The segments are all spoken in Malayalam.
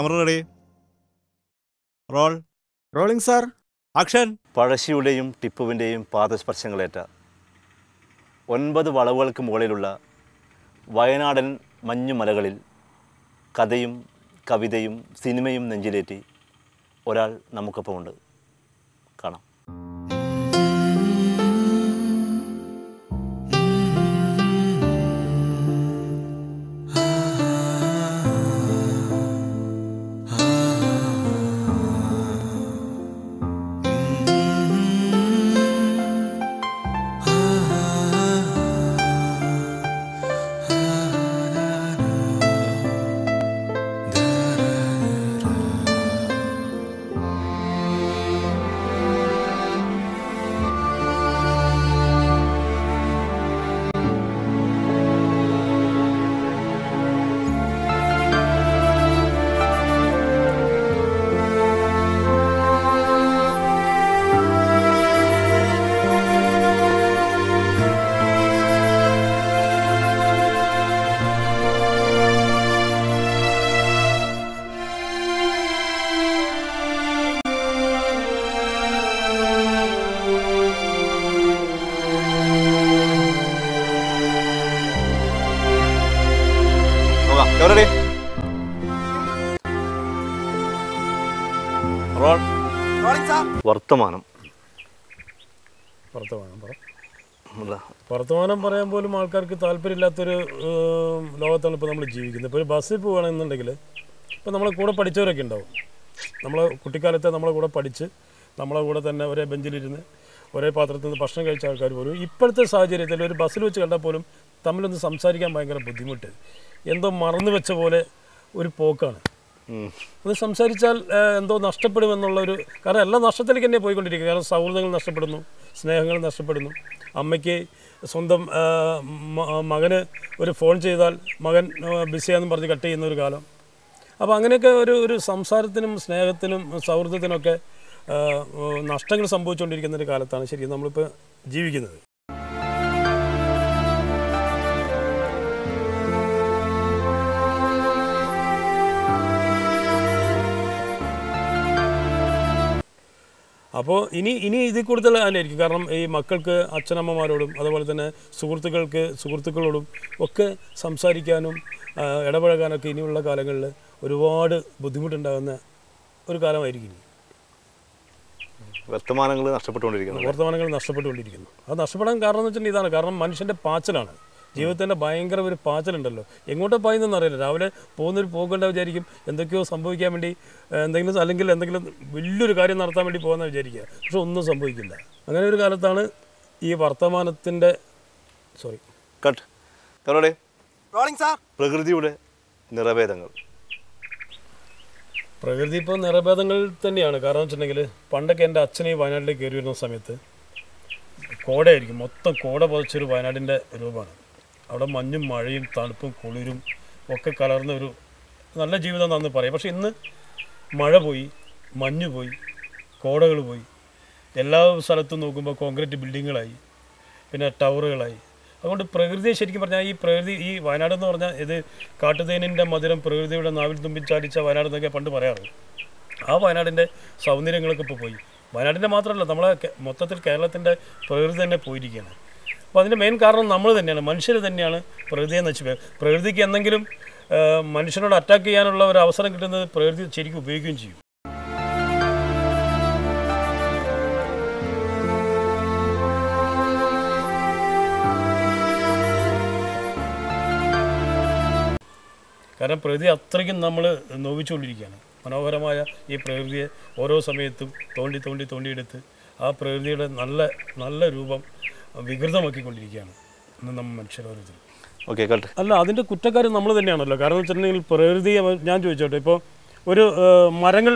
Camera ready. Roll. Rolling sir. Action. പഴശ്ശിയുടെയും ടിപ്പുവിന്റെയും പാദസ്പർശങ്ങളേറ്റ ഒൻപത് വളവുകൾക്ക് മുകളിലുള്ള വയനാടൻ മഞ്ഞുമലകളിൽ കഥയും കവിതയും സിനിമയും നെഞ്ചിലേറ്റി ഒരാൾ നമുക്കൊപ്പമുണ്ട്. സാർ. വർത്തമാനം. വർത്തമാനം പറ. വർത്തമാനം പറയാൻ പോലും ആൾക്കാർക്ക് താല്പര്യമില്ലാത്തൊരു ലോകത്താണ് ഇപ്പോൾ നമ്മൾ ജീവിക്കുന്നത്. ഇപ്പോൾ ഒരു ബസ്സിൽ പോവുകയാണെന്നുണ്ടെങ്കിൽ ഇപ്പോൾ നമ്മളെ കൂടെ പഠിച്ചവരൊക്കെ ഉണ്ടാവും. നമ്മളെ കുട്ടിക്കാലത്തെ നമ്മളെ കൂടെ പഠിച്ച് നമ്മളെ കൂടെ തന്നെ ഒരേ ബെഞ്ചിലിരുന്ന് ഒരേ പാത്രത്തിൽ നിന്ന് ഭക്ഷണം കഴിച്ച ആൾക്കാർ പോലും ഇപ്പോഴത്തെ സാഹചര്യത്തിൽ ഒരു ബസ്സിൽ വെച്ച് കണ്ടാൽ പോലും തമ്മിലൊന്ന് സംസാരിക്കാൻ ഭയങ്കര ബുദ്ധിമുട്ട്. എന്തോ മറന്നു വെച്ച പോലെ ഒരു പോക്കാണ്. അത് സംസാരിച്ചാൽ എന്തോ നഷ്ടപ്പെടുമെന്നുള്ള ഒരു കാരണം എല്ലാം നഷ്ടത്തിലേക്ക് തന്നെ പോയിക്കൊണ്ടിരിക്കുക കാരണം സൗഹൃദങ്ങൾ നഷ്ടപ്പെടുന്നു സ്നേഹങ്ങൾ നഷ്ടപ്പെടുന്നു. അമ്മയ്ക്ക് സ്വന്തം മകന് ഒരു ഫോൺ ചെയ്താൽ മകൻ ബിസിയാന്ന് പറഞ്ഞ് കട്ട് ചെയ്യുന്ന ഒരു കാലം. അപ്പോൾ അങ്ങനെയൊക്കെ ഒരു ഒരു സംസാരത്തിനും സ്നേഹത്തിനും സൗഹൃദത്തിനൊക്കെ നഷ്ടങ്ങൾ സംഭവിച്ചുകൊണ്ടിരിക്കുന്ന ഒരു കാലത്താണ് ശരിക്കും നമ്മളിപ്പോൾ ജീവിക്കുന്നത്. അപ്പോൾ ഇനി ഇനി ഇതിൽ കൂടുതൽ തന്നെയായിരിക്കും. കാരണം ഈ മക്കൾക്ക് അച്ഛനമ്മമാരോടും അതുപോലെ തന്നെ സുഹൃത്തുക്കൾക്ക് സുഹൃത്തുക്കളോടും ഒക്കെ സംസാരിക്കാനും ഇടപഴകാനൊക്കെ ഇനിയുള്ള കാലങ്ങളിൽ ഒരുപാട് ബുദ്ധിമുട്ടുണ്ടാകുന്ന ഒരു കാലമായിരിക്കും വർത്തമാനങ്ങൾ നഷ്ടപ്പെട്ടുകൊണ്ടിരിക്കുന്നു വർത്തമാനങ്ങൾ നഷ്ടപ്പെട്ടുകൊണ്ടിരിക്കുന്നു. അത് നഷ്ടപ്പെടാൻ കാരണം എന്ന് വെച്ചിട്ടുണ്ടെങ്കിൽ ഇതാണ്. കാരണം മനുഷ്യന്റെ പാച്ചലാണ്. ജീവിതത്തിന്റെ ഭയങ്കര ഒരു പാച്ചലുണ്ടല്ലോ. എങ്ങോട്ടാ പായുന്നതെന്ന് അറിയില്ല. രാവിലെ പോകുന്നൊരു പോകേണ്ട വിചാരിക്കും. എന്തൊക്കെയോ സംഭവിക്കാൻ വേണ്ടി എന്തെങ്കിലും അല്ലെങ്കിൽ എന്തെങ്കിലും വലിയൊരു കാര്യം നടത്താൻ വേണ്ടി പോകുന്ന വിചാരിക്കുക. പക്ഷെ ഒന്നും സംഭവിക്കില്ല. അങ്ങനെ ഒരു കാലത്താണ് ഈ വർത്തമാനത്തിന്റെ സോറി. കട്ട്. Rolling sir. പ്രകൃതിയുടെ നിറഭേദങ്ങൾ. പ്രകൃതി ഇപ്പോൾ നിറഭേദങ്ങൾ തന്നെയാണ്. കാരണം വെച്ചിട്ടുണ്ടെങ്കിൽ പണ്ടൊക്കെ എന്റെ അച്ഛനെ ഈ വയനാട്ടിലേക്ക് കയറി വരുന്ന സമയത്ത് കോടയായിരിക്കും. മൊത്തം കോട പതിച്ചൊരു വയനാടിന്റെ രൂപമാണ്. അവിടെ മഞ്ഞും മഴയും തണുപ്പും കുളിരും ഒക്കെ കലർന്ന ഒരു നല്ല ജീവിതം എന്നാന്ന് പറയാം. പക്ഷേ ഇന്ന് മഴ പോയി മഞ്ഞ് പോയി കോടകൾ പോയി. എല്ലാ സ്ഥലത്തും നോക്കുമ്പോൾ കോൺക്രീറ്റ് ബിൽഡിങ്ങുകളായി പിന്നെ ടവറുകളായി. അതുകൊണ്ട് പ്രകൃതിയെ ശരിക്കും പറഞ്ഞാൽ ഈ പ്രകൃതി ഈ വയനാട് എന്ന് പറഞ്ഞാൽ ഇത് കാട്ടുതേനിന്റെ മധുരം പ്രകൃതിയുടെ നാവിൽ തുമ്പിച്ചാടിച്ച വയനാട് എന്നൊക്കെ പണ്ട് പറയാറ്. ആ വയനാടിന്റെ സൗന്ദര്യങ്ങളൊക്കെ ഇപ്പോൾ പോയി. വയനാടിന്റെ മാത്രമല്ല നമ്മളെ മൊത്തത്തിൽ കേരളത്തിന്റെ പ്രകൃതി തന്നെ പോയിരിക്കുകയാണ്. അപ്പോൾ അതിന്റെ മെയിൻ കാരണം നമ്മൾ തന്നെയാണ്. മനുഷ്യർ തന്നെയാണ് പ്രകൃതിയെ നശിപ്പിക്കുക പ്രകൃതിക്ക് എന്തെങ്കിലും മനുഷ്യനോട് അറ്റാക്ക് ചെയ്യാനുള്ള ഒരു അവസരം കിട്ടുന്നത് പ്രകൃതി ശരിക്കും ഉപയോഗിക്കുകയും ചെയ്യും. കാരണം പ്രകൃതി അത്രയ്ക്കും നമ്മൾ നോവിച്ചുകൊണ്ടിരിക്കുകയാണ്. മനോഹരമായ ഈ പ്രകൃതിയെ ഓരോ സമയത്തും തോണ്ടി തോണ്ടി തോണ്ടിയെടുത്ത് ആ പ്രകൃതിയുടെ നല്ല നല്ല രൂപം വികൃതമാക്കിക്കൊണ്ടിരിക്കുകയാണ് ഇന്ന് നമ്മൾ മനുഷ്യരോരോരുത്തരും ഓക്കെ കട്ട് അല്ല അതിന്റെ കുറ്റക്കാർ നമ്മൾ തന്നെയാണല്ലോ. കാരണം എന്ന് വെച്ചിട്ടുണ്ടെങ്കിൽ പ്രകൃതി ഞാൻ ചോദിച്ചോട്ടെ ഇപ്പോൾ ഒരു മരങ്ങൾ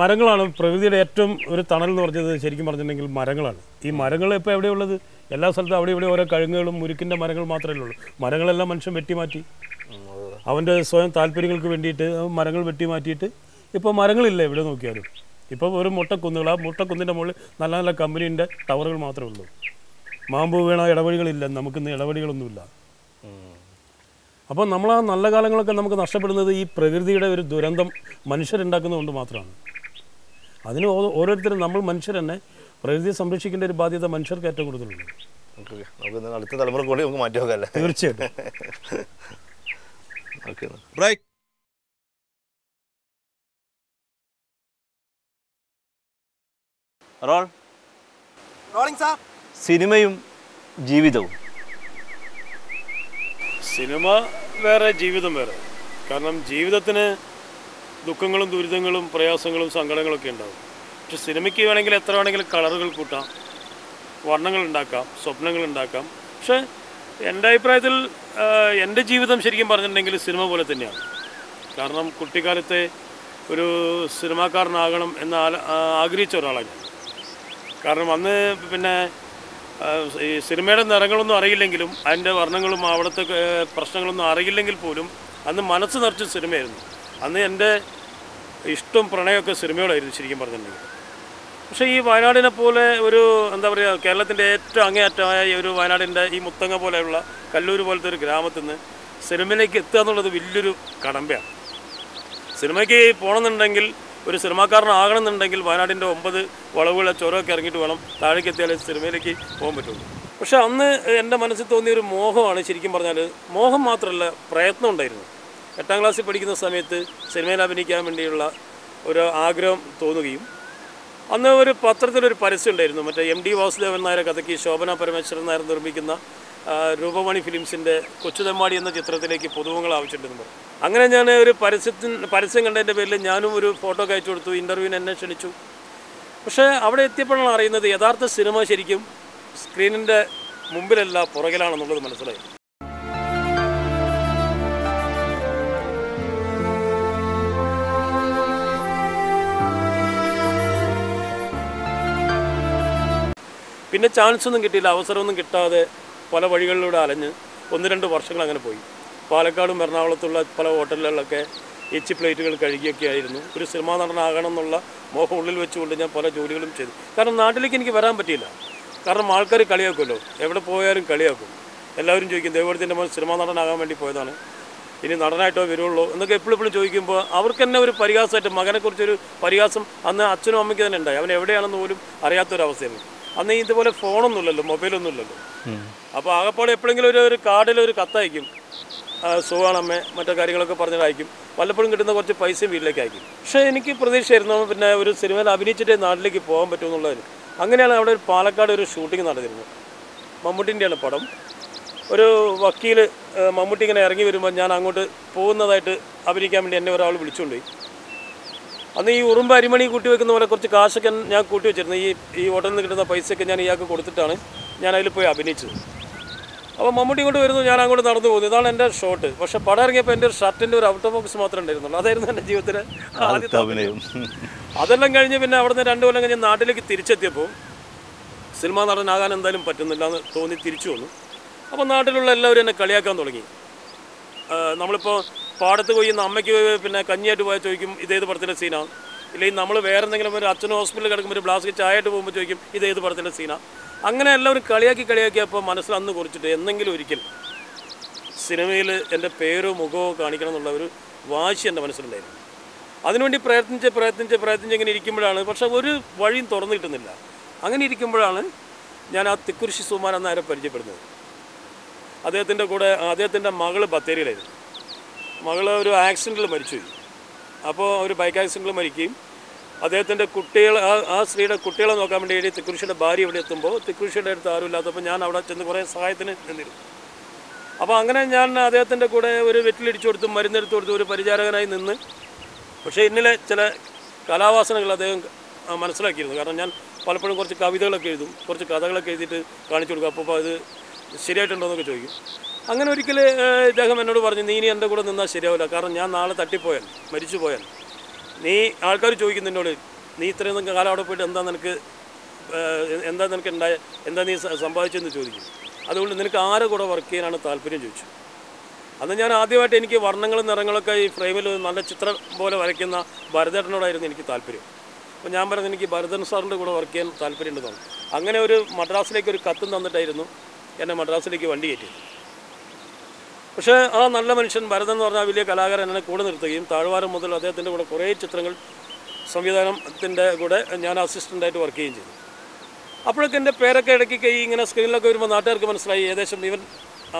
മരങ്ങളാണ് പ്രകൃതിയുടെ ഏറ്റവും ഒരു തണൽ എന്ന് പറഞ്ഞത് ശരിക്കും പറഞ്ഞിട്ടുണ്ടെങ്കിൽ മരങ്ങളാണ്. ഈ മരങ്ങൾ ഇപ്പോൾ എവിടെയുള്ളത്? എല്ലാ സ്ഥലത്തും അവിടെ ഇവിടെ ഓരോ കഴുങ്ങുകളും മുരുക്കിന്റെ മരങ്ങൾ മാത്രമേ ഉള്ളൂ. മരങ്ങളെല്ലാം മനുഷ്യൻ വെട്ടിമാറ്റി. അവന്റെ സ്വയം താല്പര്യങ്ങൾക്ക് വേണ്ടിയിട്ട് മരങ്ങൾ വെട്ടി മാറ്റിയിട്ട് ഇപ്പോൾ മരങ്ങളില്ല എവിടെ നോക്കിയാലും. ഇപ്പോൾ ഒരു മുട്ടക്കുന്നുകൾ ആ മുട്ടക്കുന്നിന്റെ മുകളിൽ നല്ല നല്ല കമ്പനീന്റെ ടവറുകൾ മാത്രമേ ഉള്ളൂ. മാമ്പൂ വീണ ഇടവഴികളില്ല നമുക്കിന്ന് ഇടവഴികളൊന്നുമില്ല. അപ്പോൾ നമ്മൾ ആ നല്ല കാലങ്ങളൊക്കെ നമുക്ക് നഷ്ടപ്പെടുന്നത് ഈ പ്രകൃതിയുടെ ഒരു ദുരന്തം മനുഷ്യരുണ്ടാക്കുന്നതുകൊണ്ട് മാത്രമാണ്. അതിന് ഓരോരുത്തരും നമ്മൾ മനുഷ്യർ തന്നെ പ്രകൃതിയെ സംരക്ഷിക്കേണ്ട ഒരു ബാധ്യത മനുഷ്യർക്ക് ഏറ്റവും കൂടുതലുണ്ട്. നമുക്ക് അടുത്ത തലമുറ കൂടി നമുക്ക് മാറ്റി തീർച്ചയായിട്ടും. Okay break. Roll. Rolling sir. സിനിമയും ജീവിതവും. സിനിമ വേറെ ജീവിതം വേറെ. കാരണം ജീവിതത്തിന് ദുഃഖങ്ങളും ദുരിതങ്ങളും പ്രയാസങ്ങളും സങ്കടങ്ങളൊക്കെ ഉണ്ടാവും. പക്ഷെ സിനിമയ്ക്ക് വേണമെങ്കിൽ എത്ര വേണമെങ്കിലും കളറുകൾ കൂട്ടാം വർണങ്ങൾ ഉണ്ടാക്കാം സ്വപ്നങ്ങൾ ഉണ്ടാക്കാം. പക്ഷേ എന്റെ അഭിപ്രായത്തിൽ എന്റെ ജീവിതം ശരിക്കും പറഞ്ഞിട്ടുണ്ടെങ്കിൽ സിനിമ പോലെ തന്നെയാണ്. കാരണം കുട്ടിക്കാലത്തെ ഒരു സിനിമാക്കാരനാകണം എന്ന് ആഗ്രഹിച്ച ഒരാളാണ് കാരണം അന്ന് പിന്നെ ഈ സിനിമയുടെ നിറങ്ങളൊന്നും അറിയില്ലെങ്കിലും അതിന്റെ വർണങ്ങളും അവിടുത്തെ പ്രശ്നങ്ങളൊന്നും അറിയില്ലെങ്കിൽ പോലും അന്ന് മനസ്സ് നിറച്ച സിനിമയായിരുന്നു. അന്ന് എന്റെ ഇഷ്ടം പ്രണയമൊക്കെ സിനിമയോടായിരുന്നു ശരിക്കും പറഞ്ഞിട്ടുണ്ടെങ്കിൽ. പക്ഷേ ഈ വയനാടിനെ പോലെ ഒരു എന്താ പറയുക കേരളത്തിന്റെ ഏറ്റവും അങ്ങേയറ്റമായ ഒരു വയനാടിന്റെ ഈ മുത്തങ്ങ പോലെയുള്ള കല്ലൂർ പോലത്തെ ഒരു ഗ്രാമത്തിൽ നിന്ന് സിനിമയിലേക്ക് എത്തുക എന്നുള്ളത് വലിയൊരു കടമ്പയാണ്. സിനിമയ്ക്ക് പോകണമെന്നുണ്ടെങ്കിൽ ഒരു സിനിമാക്കാരനാകണമെന്നുണ്ടെങ്കിൽ വയനാടിന്റെ ഒമ്പത് വളവുകളെ ചുരമൊക്കെ ഇറങ്ങിയിട്ട് വേണം താഴേക്ക് എത്തിയാലേ സിനിമയിലേക്ക് പോകാൻ പറ്റുള്ളൂ. പക്ഷേ അന്ന് എന്റെ മനസ്സിൽ തോന്നിയ ഒരു മോഹമാണ് ശരിക്കും പറഞ്ഞാൽ മോഹം മാത്രമല്ല പ്രയത്നം ഉണ്ടായിരുന്നു. എട്ടാം ക്ലാസ്സിൽ പഠിക്കുന്ന സമയത്ത് സിനിമയിൽ അഭിനയിക്കാൻ വേണ്ടിയുള്ള ഒരു ആഗ്രഹം തോന്നുകയും അന്ന് ഒരു പത്രത്തിലൊരു പരസ്യം ഉണ്ടായിരുന്നു. മറ്റേ എം ഡി വാസുദേവൻ നായരെ കഥയ്ക്ക് ശോഭന പരമേശ്വരൻ നായർ നിർമ്മിക്കുന്ന രൂപമണി ഫിലിംസിന്റെ കൊച്ചുതമ്മാടി എന്ന ചിത്രത്തിലേക്ക് പൊതുവങ്ങൾ പറഞ്ഞു. അങ്ങനെ ഞാൻ ഒരു പരസ്യത്തിന് പരസ്യം കണ്ടതിന്റെ പേരിൽ ഞാനും ഒരു ഫോട്ടോ കയച്ചു കൊടുത്തു ഇന്റർവ്യൂവിന് എന്നെ ക്ഷണിച്ചു. പക്ഷേ അവിടെ എത്തിയപ്പോഴാണ് അറിയുന്നത് യഥാർത്ഥ സിനിമ ശരിക്കും സ്ക്രീനിന്റെ മുമ്പിലല്ല പുറകിലാണെന്നുള്ളത് മനസ്സിലായി. പിന്നെ ചാൻസ് ഒന്നും കിട്ടിയില്ല അവസരമൊന്നും കിട്ടാതെ പല വഴികളിലൂടെ അലഞ്ഞ് ഒന്ന് രണ്ട് വർഷങ്ങൾ അങ്ങനെ പോയി. പാലക്കാടും എറണാകുളത്തുള്ള പല ഹോട്ടലുകളിലൊക്കെ എച്ച് പ്ലേറ്റുകൾ കഴുകിയൊക്കെ ആയിരുന്നു. ഒരു സിനിമാ നടനാകണം എന്നുള്ള മോഹം ഉള്ളിൽ വെച്ചുകൊണ്ട് ഞാൻ പല ജോലികളും ചെയ്തു. കാരണം നാട്ടിലേക്ക് എനിക്ക് വരാൻ പറ്റിയില്ല. കാരണം ആൾക്കാർ കളിയാക്കുമല്ലോ. എവിടെ പോയാലും കളിയാക്കും. എല്ലാവരും ചോദിക്കും ദൈവത്തിന്റെ മോൻ സിനിമാ നടനാകാൻ വേണ്ടി പോയതാണ്. ഇനി നടനായിട്ടോ വരുള്ളൂ എന്നൊക്കെ എപ്പോഴും എപ്പോഴും ചോദിക്കുമ്പോൾ അവർക്ക് തന്നെ ഒരു പരിഹാസമായിട്ട് മകനെക്കുറിച്ചൊരു പരിഹാസം അന്ന് അച്ഛനും അമ്മയ്ക്ക് തന്നെ ഉണ്ടായി. അവൻ എവിടെയാണെന്ന് പോലും അറിയാത്തൊരവസ്ഥയാണ് അന്ന് ഇതുപോലെ ഫോണൊന്നുമില്ലല്ലോ മൊബൈലൊന്നുമില്ലല്ലോ. അപ്പോൾ ആകപ്പാടെ എപ്പോഴെങ്കിലും ഒരു ഒരു കാർഡിൽ ഒരു കത്തയക്കും സുഖമാണമ്മേ മറ്റു കാര്യങ്ങളൊക്കെ പറഞ്ഞിട്ട് അയക്കും വല്ലപ്പോഴും കിട്ടുന്ന കുറച്ച് പൈസയും വീട്ടിലേക്ക് അയക്കും. പക്ഷേ എനിക്ക് പ്രതീക്ഷയായിരുന്നു പിന്നെ ഒരു സിനിമയിൽ അഭിനയിച്ചിട്ടേ നാട്ടിലേക്ക് പോകാൻ പറ്റുമെന്നുള്ളതിന് അങ്ങനെയാണ് അവിടെ ഒരു പാലക്കാട് ഒരു ഷൂട്ടിംഗ് നടന്നിരുന്നത്. മമ്മൂട്ടിന്റെയാണ് പടം. ഒരു വക്കീൽ മമ്മൂട്ടി ഇങ്ങനെ ഇറങ്ങി വരുമ്പോൾ ഞാൻ അങ്ങോട്ട് പോകുന്നതായിട്ട് അഭിനയിക്കാൻ വേണ്ടി എന്നെ ഒരാൾ വിളിച്ചുകൊണ്ടുപോയി. അന്ന് ഈ ഉറുമ്പ് അരിമണി കൂട്ടി വെക്കുന്ന പോലെ കുറച്ച് കാശൊക്കെ ഞാൻ കൂട്ടി വെച്ചിരുന്നു. ഈ ഈ ഹോട്ടലിൽ നിന്ന് കിട്ടുന്ന പൈസയൊക്കെ ഞാൻ ഇയാൾക്ക് കൊടുത്തിട്ടാണ് ഞാൻ അതിൽ പോയി അഭിനയിച്ചത്. അപ്പോൾ മമ്മൂട്ടി ഇങ്ങോട്ട് വരുന്നു ഞാൻ അങ്ങോട്ട് നടന്നു പോകുന്നു. ഇതാണ് എന്റെ ഷോട്ട് പക്ഷേ പടം ഇറങ്ങിയപ്പോൾ എന്റെ ഒരു ഷർട്ടിന്റെ ഒരു ഔട്ട് ബോക്സ് മാത്രമേ ഉണ്ടായിരുന്നുള്ളൂ. അതായിരുന്നു എന്റെ ജീവിതത്തിലെ ആദ്യത്തെ അഭിനയം. അതെല്ലാം കഴിഞ്ഞ് പിന്നെ അവിടുന്ന് രണ്ട് കൊല്ലം കഴിഞ്ഞ് നാട്ടിലേക്ക് തിരിച്ചെത്തിയപ്പോൾ സിനിമാ നടനാകാൻ എന്തായാലും പറ്റുന്നില്ല എന്ന് തോന്നി തിരിച്ചു വന്നു. അപ്പോൾ നാട്ടിലുള്ള എല്ലാവരും എന്നെ കളിയാക്കാൻ തുടങ്ങി. നമ്മളിപ്പോൾ പാടത്ത് കൊയ്യുന്ന അമ്മയ്ക്ക് പിന്നെ കഞ്ഞിയായിട്ട് പോയാൽ ചോദിക്കും ഇതേത് പടത്തിന്റെ സീനാണ് ഇല്ലെങ്കിൽ നമ്മൾ വേറെ എന്തെങ്കിലും ഒരു അച്ഛനും ഹോസ്പിറ്റലിൽ കിടക്കുമ്പോൾ ഒരു ബ്ലാസ്ക് ചായയായിട്ട് പോകുമ്പോൾ ചോദിക്കും ഇതേത് പടത്തിന്റെ സീനാണ് അങ്ങനെ എല്ലാവരും കളിയാക്കി കളിയാക്കിയപ്പോൾ മനസ്സിൽ അന്ന് കുറിച്ചിട്ട് എന്തെങ്കിലും ഒരിക്കൽ സിനിമയിൽ എന്റെ പേരോ മുഖമോ കാണിക്കണം എന്നുള്ള ഒരു വാശി എന്റെ മനസ്സിലുണ്ടായിരുന്നു. അതിനുവേണ്ടി പ്രയത്നിച്ച് പ്രയത്നിച്ച് പ്രയത്നിച്ച് ഇങ്ങനെ ഇരിക്കുമ്പോഴാണ് പക്ഷേ ഒരു വഴിയും തുറന്നു കിട്ടുന്നില്ല അങ്ങനെ ഇരിക്കുമ്പോഴാണ് ഞാൻ ആ തിക്കുരിശി സുമാൻ എന്ന ആരെ പരിചയപ്പെടുന്നത്. അദ്ദേഹത്തിന്റെ കൂടെ അദ്ദേഹത്തിന്റെ മകൾ ബത്തേരിയിലായിരുന്നു. മകൾ ഒരു ആക്സിഡന്റിൽ മരിച്ചുപോയി. അപ്പോൾ ഒരു ബൈക്ക് ആക്സിഡന്റിൽ മരിക്കുകയും അദ്ദേഹത്തിന്റെ കുട്ടികൾ ആ ആ സ്ത്രീയുടെ കുട്ടികളെ നോക്കാൻ വേണ്ടി എഴുതി തിക്കുരിശിയുടെ ഭാര്യ ഇവിടെ എത്തുമ്പോൾ തിക്കുരിശിയുടെ അടുത്ത് ആരുമില്ലാത്തപ്പോൾ ഞാൻ അവിടെ ചെന്ന് കുറേ സഹായത്തിന് നിന്നിരുന്നു. അപ്പോൾ അങ്ങനെ ഞാൻ അദ്ദേഹത്തിന്റെ കൂടെ ഒരു വെറ്റിലിടിച്ചു കൊടുത്തും മരുന്നെടുത്ത് കൊടുത്തു ഒരു പരിചാരകനായി നിന്ന് പക്ഷേ ഇന്നലെ ചില കലാവാസനകൾ അദ്ദേഹം മനസ്സിലാക്കിയിരുന്നു. കാരണം ഞാൻ പലപ്പോഴും കുറച്ച് കവിതകളൊക്കെ എഴുതും കുറച്ച് കഥകളൊക്കെ എഴുതിയിട്ട് കാണിച്ചു കൊടുക്കും. അപ്പോൾ അത് ശരിയായിട്ടുണ്ടോ എന്നൊക്കെ ചോദിക്കും. അങ്ങനെ ഒരിക്കൽ ഇദ്ദേഹം എന്നോട് പറഞ്ഞു നീ ഇനി എന്റെ കൂടെ നിന്നാൽ ശരിയാവില്ല കാരണം ഞാൻ നാളെ തട്ടിപ്പോയാൽ മരിച്ചു പോയാൽ നീ ആൾക്കാർ ചോദിക്കും നിന്നോട് നീ ഇത്രയും കാലം അവിടെ പോയിട്ട് എന്താ നിനക്ക് എന്താ നിനക്ക് ഉണ്ടായ എന്താ നീ സമ്പാദിച്ചെന്ന് ചോദിക്കും അതുകൊണ്ട് നിനക്ക് ആരെ കൂടെ വർക്ക് ചെയ്യാനാണ് താല്പര്യം ചോദിച്ചു. അന്ന് ഞാൻ ആദ്യമായിട്ട് എനിക്ക് വർണങ്ങളും നിറങ്ങളൊക്കെ ഈ ഫ്രെയിമിൽ നല്ല ചിത്രം പോലെ വരയ്ക്കുന്ന ഭരതേട്ടനോടായിരുന്നു എനിക്ക് താല്പര്യം. അപ്പോൾ ഞാൻ പറഞ്ഞു എനിക്ക് ഭരതൻ സാറിന്റെ കൂടെ വർക്ക് ചെയ്യാൻ താല്പര്യമുണ്ടെന്നാണ് അങ്ങനെ ഒരു മദ്രാസിലേക്ക് ഒരു കത്തും തന്നിട്ടായിരുന്നു എന്നെ മദ്രാസിലേക്ക് വണ്ടി കയറ്റിയത്. പക്ഷേ ആ നല്ല മനുഷ്യൻ ഭരതൻ എന്ന് പറഞ്ഞാൽ വലിയ കലാകാരൻ എന്നെ കൂടെ നിർത്തുകയും താഴ്വാരം മുതൽ അദ്ദേഹത്തിന്റെ കൂടെ കുറേ ചിത്രങ്ങൾ സംവിധാനത്തിന്റെ കൂടെ ഞാൻ അസിസ്റ്റന്റായിട്ട് വർക്ക് ചെയ്യുകയും ചെയ്തു. അപ്പോഴൊക്കെ എന്റെ പേരൊക്കെ ഇടയ്ക്ക് കൈ ഇങ്ങനെ സ്ക്രീനിലൊക്കെ വരുമ്പോൾ നാട്ടുകാർക്ക് മനസ്സിലായി ഏകദേശം ഇവൻ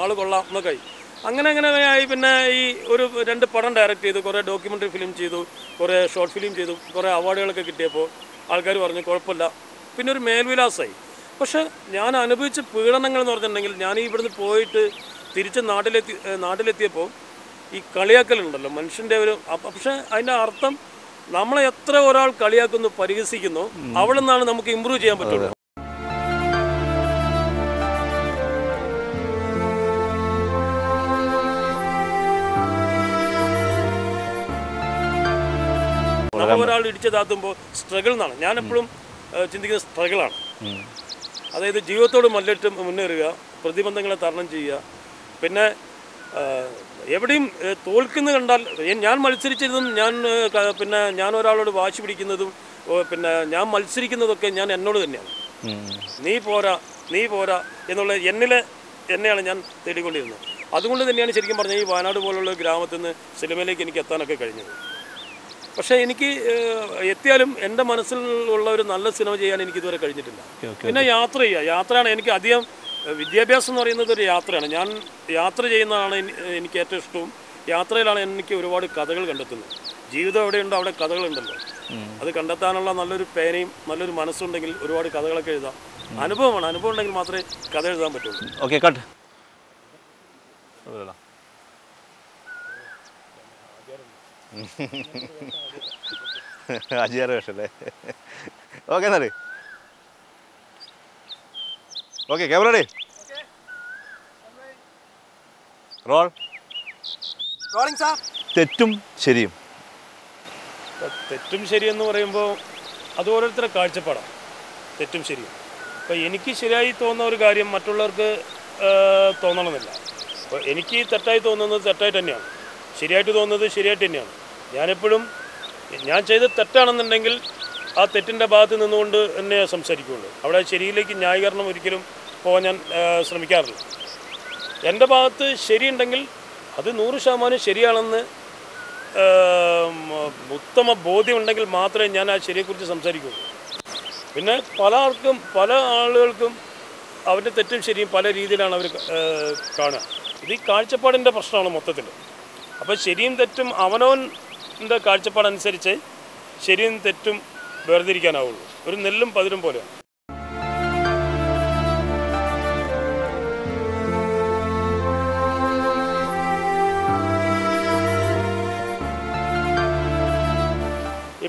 ആൾ കൊള്ളാം എന്നൊക്കെ. ആയി അങ്ങനെ അങ്ങനെ ആയി പിന്നെ ഈ ഒരു രണ്ട് പടം ഡയറക്റ്റ് ചെയ്തു കുറേ ഡോക്യുമെന്ററി ഫിലിം ചെയ്തു കുറേ ഷോർട്ട് ഫിലിം ചെയ്തു കുറേ അവാർഡുകളൊക്കെ കിട്ടിയപ്പോൾ ആൾക്കാർ പറഞ്ഞു കുഴപ്പമില്ല. പിന്നെ ഒരു മേൽവിലാസമായി. പക്ഷേ ഞാൻ അനുഭവിച്ച പീഡനങ്ങൾ എന്ന് പറഞ്ഞിട്ടുണ്ടെങ്കിൽ ഞാൻ ഇവിടുന്ന് പോയിട്ട് തിരിച്ച് നാട്ടിലെത്തി നാട്ടിലെത്തിയപ്പോൾ ഈ കളിയാക്കലുണ്ടല്ലോ മനുഷ്യന്റെ ഒരു പക്ഷെ അതിന്റെ അർത്ഥം നമ്മളെ എത്ര ഒരാൾ കളിയാക്കുന്നു പരിഹസിക്കുന്നു അവിടെ നിന്നാണ് നമുക്ക് ഇമ്പ്രൂവ് ചെയ്യാൻ പറ്റുള്ളൂ. ഒരാൾ ഇടിച്ച് താത്തുമ്പോൾ സ്ട്രഗിൾ എന്നാണ് ഞാൻ എപ്പോഴും ചിന്തിക്കുന്നത് സ്ട്രഗിളാണ് അതായത് ജീവിതത്തോട് മല്ലിട്ട് മുന്നേറുക പ്രതിബന്ധങ്ങളെ തരണം ചെയ്യുക പിന്നെ എവിടെയും തോൽക്കുന്ന കണ്ടാൽ ഞാൻ മത്സരിച്ചതും ഞാൻ പിന്നെ ഞാൻ ഒരാളോട് വാശി പിടിക്കുന്നതും പിന്നെ ഞാൻ മത്സരിക്കുന്നതൊക്കെ ഞാൻ എന്നോട് തന്നെയാണ്. നീ പോരാ നീ പോരാ എന്നുള്ള എന്നിലെ എന്നെയാണ് ഞാൻ തേടിക്കൊണ്ടിരുന്നത്. അതുകൊണ്ട് തന്നെയാണ് ശരിക്കും പറഞ്ഞാൽ ഈ വയനാട് പോലുള്ള ഗ്രാമത്തിൽ നിന്ന് സിനിമയിലേക്ക് എനിക്ക് എത്താനൊക്കെ കഴിഞ്ഞത്. പക്ഷേ എനിക്ക് എത്തിയാലും എന്റെ മനസ്സിലുള്ള ഒരു നല്ല സിനിമ ചെയ്യാൻ എനിക്ക് ഇതുവരെ കഴിഞ്ഞിട്ടില്ല. പിന്നെ യാത്ര ചെയ്യുക യാത്രയാണ് എനിക്ക് അധികം വിദ്യാഭ്യാസം എന്ന് പറയുന്നത് ഒരു യാത്രയാണ്. ഞാൻ യാത്ര ചെയ്യുന്നതാണ് എനിക്ക് ഏറ്റവും ഇഷ്ടവും. യാത്രയിലാണ് എനിക്ക് ഒരുപാട് കഥകൾ കണ്ടെത്തുന്നത്. ജീവിതം എവിടെയുണ്ടോ അവിടെ കഥകളുണ്ടല്ലോ. അത് കണ്ടെത്താനുള്ള നല്ലൊരു പേനയും നല്ലൊരു മനസ്സുണ്ടെങ്കിൽ ഒരുപാട് കഥകളൊക്കെ എഴുതാം. അനുഭവമാണ്. അനുഭവം ഉണ്ടെങ്കിൽ മാത്രമേ കഥ എഴുതാൻ പറ്റുള്ളൂ. ഓക്കെ കട്ട് അജിയാറ് വേഷല്ലേ? ഓക്കെ എന്നാൽ. Okay camera ready? Roll. Rolling sir. തെറ്റും ശരിയും. തെറ്റും ശരിയെന്ന് പറയുമ്പോൾ അത് ഓരോരുത്തരുടെ കാഴ്ചപ്പാടാണ്. തെറ്റും ശരിയും. അപ്പോൾ എനിക്ക് ശരിയായി തോന്നുന്ന ഒരു കാര്യം മറ്റുള്ളവർക്ക് തോന്നണമെന്നില്ല. അപ്പോൾ എനിക്ക് തെറ്റായി തോന്നുന്നത് തെറ്റായിട്ട് തന്നെയാണ്. ശരിയായിട്ട് തോന്നുന്നത് ശരിയായിട്ട് തന്നെയാണ്. ഞാനെപ്പോഴും ഞാൻ ചെയ്ത് തെറ്റാണെന്നുണ്ടെങ്കിൽ ആ തെറ്റിന്റെ ഭാഗത്ത് നിന്നുകൊണ്ട് തന്നെ സംസാരിക്കുകയുള്ളൂ. അവിടെ ശരിയിലേക്ക് ന്യായീകരണം ഒരിക്കലും പോകാൻ ഞാൻ ശ്രമിക്കാറില്ല. എന്റെ ഭാഗത്ത് ശരിയുണ്ടെങ്കിൽ അത് നൂറ് ശതമാനം ശരിയാണെന്ന് ഉത്തമ ബോധ്യമുണ്ടെങ്കിൽ മാത്രമേ ഞാൻ ആ ശരിയെക്കുറിച്ച് സംസാരിക്കുള്ളൂ പിന്നെ പല ആൾക്കും പല ആളുകൾക്കും അവരുടെ തെറ്റും ശരിയും പല രീതിയിലാണ് അവർ കാണുക. ഇത് ഈ കാഴ്ചപ്പാടിന്റെ പ്രശ്നമാണ് മൊത്തത്തിൽ. അപ്പോൾ ശരിയും തെറ്റും അവനവന്റെ കാഴ്ചപ്പാടനുസരിച്ച് ശരിയും തെറ്റും വേർതിരിക്കാനാവുള്ളൂ. ഒരു നെല്ലും പതിരും പോലെയാണ്.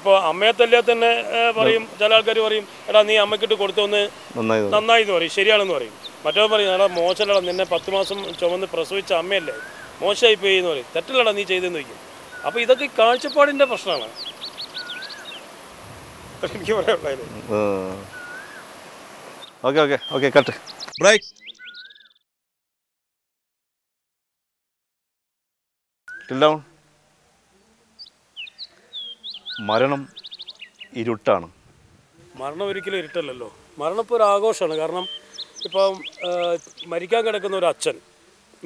ഇപ്പോൾ അമ്മയെ തല്ലേ തന്നെ പറയും ചില ആൾക്കാർ പറയും എടാ നീ അമ്മക്കിട്ട് കൊടുത്തൊന്ന് നന്നായി നന്നായി എന്ന് പറയും ശരിയാണെന്ന് പറയും. മറ്റോ പറയും എടാ മോശമല്ലടാ നിന്നെ പത്ത് മാസം ചുമന്ന് പ്രസവിച്ച അമ്മയല്ലേ? മോശമായി പോയി എന്ന് പറയും. തെറ്റല്ലടാ നീ ചെയ്തെന്ന് വയ്ക്കും അപ്പോൾ ഇതൊക്കെ ഈ കാഴ്ചപ്പാടിന്റെ പ്രശ്നമാണ്. എനിക്ക് പറയാനുള്ളത് okay okay okay cut. Break. Tilt down മരണം ഇരുട്ടാണ്. മരണം ഒരിക്കലും ഇരുട്ടല്ലല്ലോ. മരണം ഇപ്പോൾ ഒരു ആഘോഷമാണ്. കാരണം ഇപ്പം മരിക്കാൻ കിടക്കുന്ന ഒരു അച്ഛൻ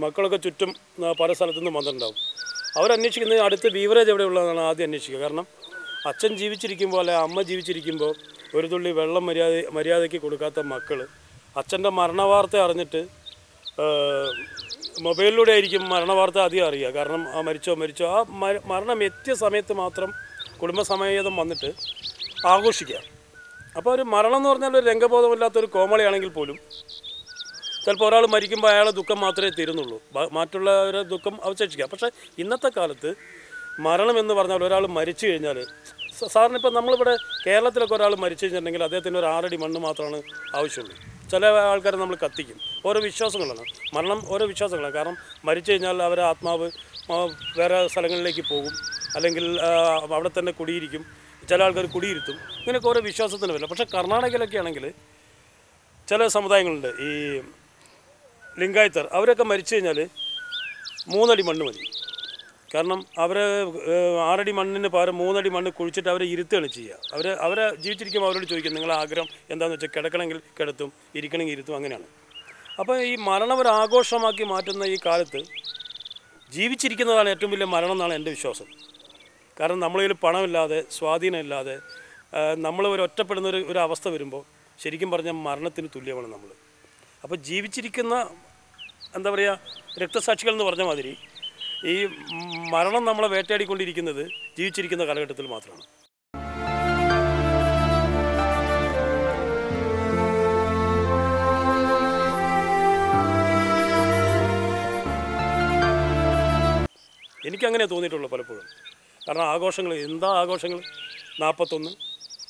മക്കളൊക്കെ ചുറ്റും പല സ്ഥലത്തു നിന്നും വന്നിട്ടുണ്ടാവും. അവരന്വേഷിക്കുന്നത് അടുത്ത് ബീവറേജ് എവിടെയുള്ളതാണ് ആദ്യം അന്വേഷിക്കുക. കാരണം അച്ഛൻ ജീവിച്ചിരിക്കുമ്പോൾ അല്ലെ അമ്മ ജീവിച്ചിരിക്കുമ്പോൾ ഒരു തുള്ളി വെള്ളം മര്യാദ മര്യാദയ്ക്ക് കൊടുക്കാത്ത മക്കൾ അച്ഛന്റെ മരണവാർത്ത അറിഞ്ഞിട്ട് മൊബൈലിലൂടെ ആയിരിക്കും മരണവാർത്ത അധികം അറിയുക. കാരണം ആ മരിച്ചോ മരിച്ചോ ആ മരണം എത്തിയ സമയത്ത് മാത്രം കുടുംബസമേതം വന്നിട്ട് ആഘോഷിക്കുക. അപ്പോൾ ഒരു മരണം എന്ന് പറഞ്ഞാൽ ഒരു രംഗബോധമില്ലാത്തൊരു കോമളിയാണെങ്കിൽ പോലും ചിലപ്പോൾ ഒരാൾ മരിക്കുമ്പോൾ അയാളെ ദുഃഖം മാത്രമേ തീരുന്നുള്ളൂ. മറ്റുള്ളവരെ ദുഃഖം അവശേഷിക്കുക. പക്ഷേ ഇന്നത്തെ കാലത്ത് മരണം എന്ന് പറഞ്ഞാൽ ഒരാൾ മരിച്ചു കഴിഞ്ഞാൽ സാറിന് ഇപ്പം നമ്മളിവിടെ കേരളത്തിലൊക്കെ ഒരാൾ മരിച്ചു കഴിഞ്ഞിട്ടുണ്ടെങ്കിൽ അദ്ദേഹത്തിന് ഒരു ആറടി മണ്ണ് മാത്രമാണ് ആവശ്യമുള്ളൂ. ചില ആൾക്കാരെ നമ്മൾ കത്തിക്കും. ഓരോ വിശ്വാസങ്ങളാണ്. മരണം ഓരോ വിശ്വാസങ്ങളാണ്. കാരണം മരിച്ചു കഴിഞ്ഞാൽ അവരെ ആത്മാവ് വേറെ സ്ഥലങ്ങളിലേക്ക് പോകും. അല്ലെങ്കിൽ അവിടെ തന്നെ കുടിയിരിക്കും. ചില ആൾക്കാർ കുടിയിരുത്തും. ഇങ്ങനെയൊക്കെ ഓരോ വിശ്വാസത്തിന് വരില്ല. പക്ഷേ കർണാടകയിലൊക്കെ ആണെങ്കിൽ ചില സമുദായങ്ങളുണ്ട്. ഈ ലിംഗായത്തർ അവരൊക്കെ മരിച്ചു കഴിഞ്ഞാൽ മൂന്നടി മണ്ണ് മതി. കാരണം അവരെ ആറടി മണ്ണിന് പകരം മൂന്നടി മണ്ണ് കുഴിച്ചിട്ട് അവരെ ഇരുത്തുകയാണ് ചെയ്യുക. അവർ അവരെ ജീവിച്ചിരിക്കുമ്പോൾ അവരോട് ചോദിക്കും നിങ്ങളെ ആഗ്രഹം എന്താണെന്ന് വെച്ചാൽ കിടക്കണമെങ്കിൽ കിടത്തും ഇരിക്കണമെങ്കിൽ ഇരുത്തും അങ്ങനെയാണ്. അപ്പോൾ ഈ മരണം ഒരു ആഘോഷമാക്കി മാറ്റുന്ന ഈ കാലത്ത് ജീവിച്ചിരിക്കുന്നതാണ് ഏറ്റവും വലിയ മരണം എന്നാണ് എന്റെ വിശ്വാസം. കാരണം നമ്മളിൽ പണമില്ലാതെ സ്വാധീനമില്ലാതെ നമ്മൾ ഒരു ഒറ്റപ്പെടുന്ന ഒരു ഒരു അവസ്ഥ വരുമ്പോൾ ശരിക്കും പറഞ്ഞാൽ മരണത്തിന് തുല്യമാണ് നമ്മൾ. അപ്പോൾ ജീവിച്ചിരിക്കുന്ന എന്താ പറയുക രക്തസാക്ഷികൾ എന്ന് പറഞ്ഞ മാതിരി ഈ മരണം നമ്മളെ വേട്ടയാടിക്കൊണ്ടിരിക്കുന്നത് ജീവിച്ചിരിക്കുന്ന കാലഘട്ടത്തിൽ മാത്രമാണ്. എനിക്കങ്ങനെ തോന്നിയിട്ടുള്ളൂ പലപ്പോഴും. കാരണം ആഘോഷങ്ങൾ എന്താ ആഘോഷങ്ങൾ? നാൽപ്പത്തൊന്ന്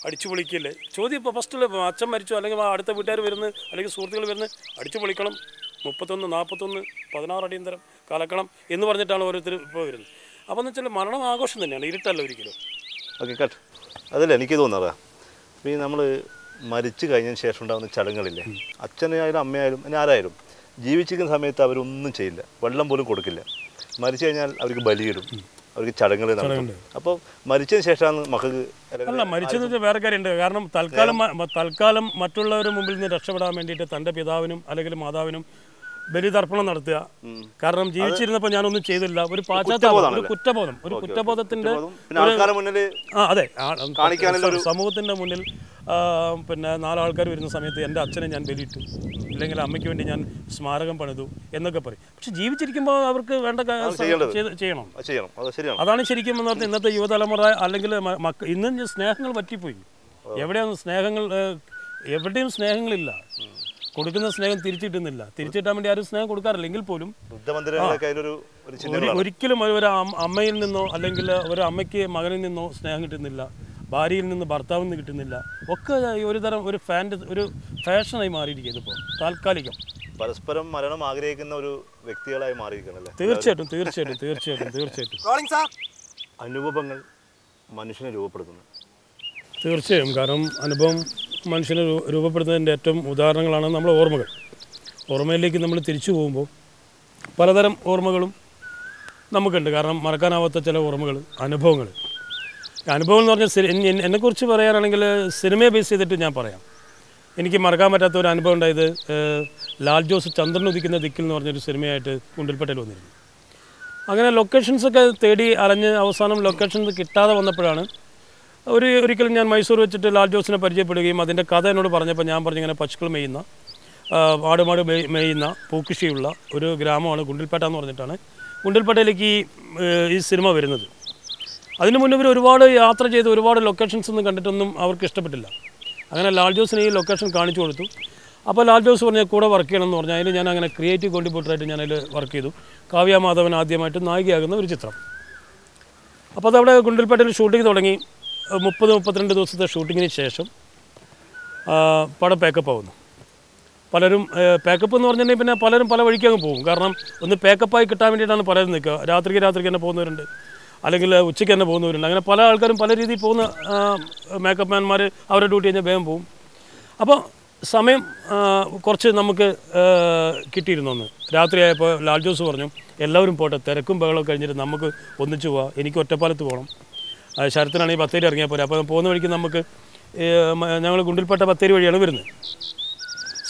അടിച്ചു പൊളിക്കില്ലേ? ചോദ്യം ഇപ്പോൾ ഫസ്റ്റിൽ അച്ഛൻ മരിച്ചു? അല്ലെങ്കിൽ ആ അടുത്ത വീട്ടുകാർ വരുന്നു? അല്ലെങ്കിൽ സുഹൃത്തുക്കൾ വരുന്നു? അടിച്ചു പൊളിക്കണം. മുപ്പത്തൊന്ന് നാൽപ്പത്തൊന്ന് പതിനാറ് അടിയന്തരം കലക്കണം എന്ന് പറഞ്ഞിട്ടാണ് ഓരോരുത്തർ ഇപ്പോൾ വരുന്നത്. അപ്പോൾ എന്ന് വെച്ചാൽ മരണം ആഘോഷം തന്നെയാണ് ഇരുട്ടല്ല ഒരിക്കലും. Okay cut. അതല്ല എനിക്ക് തോന്നാറാ ഈ നമ്മൾ മരിച്ചു കഴിഞ്ഞതിന് ശേഷം ഉണ്ടാകുന്ന ചടങ്ങുകളില്ലേ? അച്ഛനായാലും അമ്മയായാലും ഇനി ആരായാലും ജീവിച്ചിരിക്കുന്ന സമയത്ത് അവരൊന്നും ചെയ്യില്ല. വെള്ളം പോലും കൊടുക്കില്ല. മരിച്ചു കഴിഞ്ഞാൽ അവർക്ക് ബലിയിടും. അവർക്ക് ചടങ്ങുകൾ നടത്തും. അപ്പോൾ മരിച്ചതിന് ശേഷമാണ് മക്കൾക്ക് അല്ല മരിച്ചെന്ന് വെച്ചാൽ വേറെ കാര്യമുണ്ട്. കാരണം തൽക്കാലം തൽക്കാലം മറ്റുള്ളവരുടെ മുമ്പിൽ നിന്ന് രക്ഷപ്പെടാൻ വേണ്ടിയിട്ട് തന്റെ പിതാവിനും അല്ലെങ്കിൽ മാതാവിനും ബലിതർപ്പണം നടത്തുക. കാരണം ജീവിച്ചിരുന്നപ്പോൾ ഞാനൊന്നും ചെയ്തില്ല. ഒരു പാശ്ചാത്യം ഒരു കുറ്റബോധം. ഒരു കുറ്റബോധത്തിന്റെ ആ അതെ. സമൂഹത്തിന്റെ മുന്നിൽ പിന്നെ നാലാൾക്കാർ വരുന്ന സമയത്ത് എന്റെ അച്ഛനെ ഞാൻ ബലിയിട്ടു. അല്ലെങ്കിൽ അമ്മയ്ക്ക് വേണ്ടി ഞാൻ സ്മാരകം പണിതു എന്നൊക്കെ പറയും. പക്ഷെ ജീവിച്ചിരിക്കുമ്പോൾ അവർക്ക് വേണ്ട ചെയ്യണം. അതാണ് ശരിക്കും എന്ന് പറഞ്ഞാൽ ഇന്നത്തെ യുവതലമുറ അല്ലെങ്കിൽ ഇന്ന് സ്നേഹങ്ങൾ പറ്റിപ്പോയി എവിടെയാണ് സ്നേഹങ്ങൾ എവിടെയും സ്നേഹങ്ങളില്ല. കൊടുക്കുന്ന സ്നേഹം തിരിച്ചിട്ടുന്നില്ല. തിരിച്ചിട്ടാൻ വേണ്ടി ആരും സ്നേഹം കൊടുക്കാറില്ല എങ്കിൽ പോലും ഒരിക്കലും ഒരു- അമ്മയിൽ നിന്നോ അല്ലെങ്കിൽ ഒരു അമ്മയ്ക്ക് മകനിൽ നിന്നോ സ്നേഹം കിട്ടുന്നില്ല. ഭാര്യയിൽ നിന്ന് ഭർത്താവിൽ നിന്ന് കിട്ടുന്നില്ല. ഒക്കെ ഈ ഒരു തരം ഒരു ഫാന്റെ ഒരു ഫാഷനായി മാറിയിരിക്കുക ഇതിപ്പോൾ താൽക്കാലികം. പരസ്പരം മരണം ആഗ്രഹിക്കുന്ന ഒരു വ്യക്തികളായി മാറിയിരിക്കണല്ലേ തീർച്ചയായിട്ടും തീർച്ചയായിട്ടും തീർച്ചയായിട്ടും തീർച്ചയായിട്ടും. അനുഭവങ്ങൾ മനുഷ്യനെ രൂപപ്പെടുത്തുന്നു. തീർച്ചയായും കാരണം അനുഭവം മനുഷ്യനെ രൂപപ്പെടുത്തുന്നതിന്റെ ഏറ്റവും ഉദാഹരണങ്ങളാണ് നമ്മുടെ ഓർമ്മകൾ. ഓർമ്മയിലേക്ക് നമ്മൾ തിരിച്ചു പോകുമ്പോൾ പലതരം ഓർമ്മകളും നമുക്കുണ്ട്. കാരണം മറക്കാനാവാത്ത ചില ഓർമ്മകൾ അനുഭവങ്ങൾ. അനുഭവം എന്ന് പറഞ്ഞാൽ എന്നെക്കുറിച്ച് പറയാനാണെങ്കിൽ സിനിമയെ ബേസ് ചെയ്തിട്ട് ഞാൻ പറയാം. എനിക്ക് മറക്കാൻ പറ്റാത്ത ഒരു അനുഭവം ഉണ്ടായത് ലാൽ ജോസ് ചന്ദ്രൻ ഉദിക്കുന്ന ദിക്കിൽ എന്ന് പറഞ്ഞൊരു സിനിമയായിട്ട് കുണ്ടിൽപ്പെട്ടൽ വന്നിരുന്നു. അങ്ങനെ ലൊക്കേഷൻസൊക്കെ തേടി അലഞ്ഞ് അവസാനം ലൊക്കേഷൻസ് കിട്ടാതെ വന്നപ്പോഴാണ് ഒരു ഒരിക്കലും ഞാൻ മൈസൂർ വെച്ചിട്ട് ലാൽ ജോസിനെ പരിചയപ്പെടുകയും അതിന്റെ കഥ എന്നോട് പറഞ്ഞപ്പോൾ ഞാൻ പറഞ്ഞു ഇങ്ങനെ പശുക്കൾ മേയുന്ന ആ, ആടുമാട് മെയ് മേയുന്ന പൂക്കൃഷിയുള്ള ഒരു ഗ്രാമമാണ് ഗുണ്ടിൽപ്പേട്ട എന്ന് പറഞ്ഞിട്ടാണ്. ഗുണ്ടിൽപ്പേട്ടയിലേക്ക് ഈ സിനിമ വരുന്നത്. അതിനു മുന്നേ ഇവർ ഒരുപാട് യാത്ര ചെയ്ത് ഒരുപാട് ലൊക്കേഷൻസ് ഒന്നും കണ്ടിട്ടൊന്നും അവർക്ക് ഇഷ്ടപ്പെട്ടില്ല. അങ്ങനെ ലാൽ ജോസിന് ഈ ലൊക്കേഷൻ കാണിച്ചു കൊടുത്തു. അപ്പോൾ ലാൽ ജോസ് പറഞ്ഞ കൂടെ വർക്ക് ചെയ്യണമെന്ന് പറഞ്ഞാൽ അതിൽ ഞാൻ അങ്ങനെ ക്രിയേറ്റീവ് കോൺട്രിബ്യൂട്ടറായിട്ട് ഞാൻ അതിൽ വർക്ക് ചെയ്തു. കാവ്യ മാധവൻ ആദ്യമായിട്ട് നായികയാകുന്ന ഒരു ചിത്രം. അപ്പോൾ അതവിടെ ഗുണ്ടിൽപ്പേട്ടയിൽ ഷൂട്ടിംഗ് തുടങ്ങി. മുപ്പത് മുപ്പത്തിരണ്ട് ദിവസത്തെ ഷൂട്ടിങ്ങിന് ശേഷം പടം പാക്കപ്പ് ആവുന്നു. പലരും പാക്കപ്പ് എന്ന് പറഞ്ഞിട്ടുണ്ടെങ്കിൽ പിന്നെ പലരും പല വഴിക്ക് അങ്ങ് പോകും. കാരണം ഒന്ന് പാക്കപ്പായി കിട്ടാൻ വേണ്ടിയിട്ടാണ് പലരും നിൽക്കുക. രാത്രിക്ക് രാത്രിക്ക് തന്നെ പോകുന്നവരുണ്ട്. അല്ലെങ്കിൽ ഉച്ചയ്ക്ക് തന്നെ പോകുന്നവരുണ്ട്. അങ്ങനെ പല ആൾക്കാരും പല രീതിയിൽ പോകുന്ന മേക്കപ്പ് മാൻമാർ അവരുടെ ഡ്യൂട്ടി കഴിഞ്ഞാൽ വേഗം പോകും. അപ്പോൾ സമയം കുറച്ച് നമുക്ക് കിട്ടിയിരുന്നു ഒന്ന് രാത്രിയായപ്പോൾ ലാൽ ജോസ് പറഞ്ഞു എല്ലാവരും പോട്ടെ തിരക്കും ബഹളമൊക്കെ കഴിഞ്ഞിട്ട് നമുക്ക് ഒന്നിച്ചു പോവാം. എനിക്ക് ഒറ്റപ്പാലത്ത് പോകണം. ശരത്തിനാണെങ്കിൽ ബത്തേരി ഇറങ്ങിയാൽ പോരാ. അപ്പോൾ പോകുന്ന വഴിക്ക് നമുക്ക് ഞങ്ങൾ ഗുണ്ടിൽപ്പെട്ട ബത്തേരി വഴിയാണ് വരുന്നത്.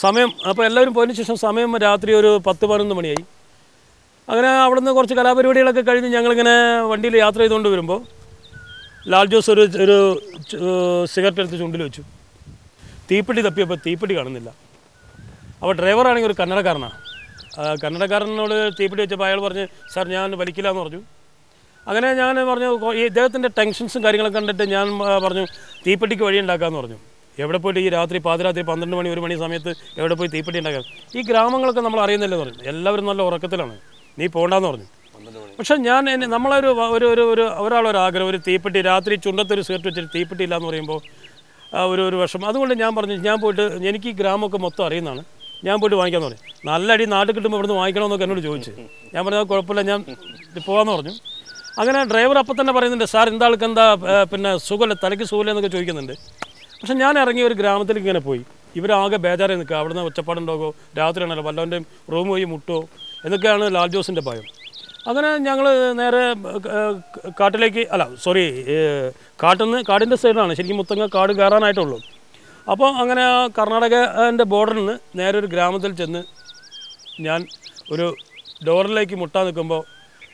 സമയം അപ്പോൾ എല്ലാവരും പോയതിന് ശേഷം സമയം രാത്രി ഒരു പത്ത് പതിനൊന്ന് മണിയായി. അങ്ങനെ അവിടുന്ന് കുറച്ച് കലാപരിപാടികളൊക്കെ കഴിഞ്ഞ് ഞങ്ങളിങ്ങനെ വണ്ടിയിൽ യാത്ര ചെയ്തുകൊണ്ട് വരുമ്പോൾ ലാൽ ജോസ് ഒരു ഒരു സിഗരറ്റ് എടുത്ത് ചുണ്ടിൽ വെച്ചു. തീപ്പെട്ടി തപ്പിയപ്പോൾ തീപ്പെട്ടി കാണുന്നില്ല. അപ്പോൾ ഡ്രൈവറാണെങ്കിൽ ഒരു കന്നഡക്കാരനാണ് കന്നഡക്കാരനോട് തീപ്പെട്ടി വെച്ചപ്പോൾ അയാൾ പറഞ്ഞ് സാർ ഞാൻ വലിക്കില്ല എന്ന് പറഞ്ഞു. അങ്ങനെ ഞാൻ പറഞ്ഞു ഈ ഇദ്ദേഹത്തിന്റെ ടെൻഷൻസും കാര്യങ്ങളൊക്കെ കണ്ടിട്ട് ഞാൻ പറഞ്ഞു തീപ്പെട്ടിക്ക് വഴി ഉണ്ടാക്കാമെന്ന് പറഞ്ഞു. എവിടെ പോയിട്ട് ഈ രാത്രി പാതിരാത്രി പന്ത്രണ്ട് മണി ഒരു മണി സമയത്ത് എവിടെ പോയി തീപ്പെട്ടി ഉണ്ടാക്കാം ഈ ഗ്രാമങ്ങളൊക്കെ നമ്മൾ അറിയുന്നില്ലെന്ന് പറഞ്ഞു. എല്ലാവരും നല്ല ഉറക്കത്തിലാണ്. നീ പോകണ്ടെന്ന് പറഞ്ഞു. പക്ഷെ ഞാൻ എന്നെ നമ്മളൊരു ഒരു ഒരു ഒരു ഒരാളൊരാഗ്രഹം ഒരു തീപ്പെട്ടി രാത്രി ചുണ്ടത്തൊരു സിഗരറ്റ് വെച്ചിട്ട് തീപ്പെട്ടി ഇല്ല എന്ന് പറയുമ്പോൾ ഒരു ഒരു വർഷം അതുകൊണ്ട് ഞാൻ പറഞ്ഞു ഞാൻ പോയിട്ട് എനിക്ക് ഈ ഗ്രാമമൊക്കെ മൊത്തം അറിയുന്നതാണ്. ഞാൻ പോയിട്ട് വാങ്ങിക്കാമെന്ന് പറഞ്ഞു. നല്ല അടി നാട്ടിൽ കിട്ടുമ്പോൾ ഇവിടുന്ന് വാങ്ങിക്കണമെന്നൊക്കെ എന്നോട് ചോദിച്ചു. ഞാൻ പറഞ്ഞത് കുഴപ്പമില്ല ഞാൻ പോകാമെന്ന് പറഞ്ഞു. അങ്ങനെ ഡ്രൈവർ അപ്പം തന്നെ പറയുന്നുണ്ട് സാർ എന്താ ആൾക്ക് എന്താ പിന്നെ സുഖമല്ല തലയ്ക്ക് സുഖമില്ല എന്നൊക്കെ ചോദിക്കുന്നുണ്ട്. പക്ഷെ ഞാൻ ഇറങ്ങിയ ഒരു ഗ്രാമത്തിലേക്ക് ഇങ്ങനെ പോയി. ഇവരാകെ ബേജാറായി നിൽക്കുക. അവിടുന്ന് ഒച്ചപ്പാടുണ്ടാകോ രാത്രിയാണല്ലോ വല്ലവന്റെയും റൂം പോയി മുട്ടോ എന്നൊക്കെയാണ് ലാൽ ജോസിന്റെ ഭയം. അങ്ങനെ ഞങ്ങൾ നേരെ കാട്ടിലേക്ക് അല്ല സോറി കാട്ടിൽ നിന്ന് കാടിന്റെ സൈഡിലാണ്. ശരിക്കും മുത്തങ്ങ കാട് കയറാനായിട്ടുള്ളൂ. അപ്പോൾ അങ്ങനെ കർണാടകന്റെ ബോർഡറിൽ നിന്ന് നേരെ ഒരു ഗ്രാമത്തിൽ ചെന്ന് ഞാൻ ഒരു ഡോറിലേക്ക് മുട്ടാൻ നിൽക്കുമ്പോൾ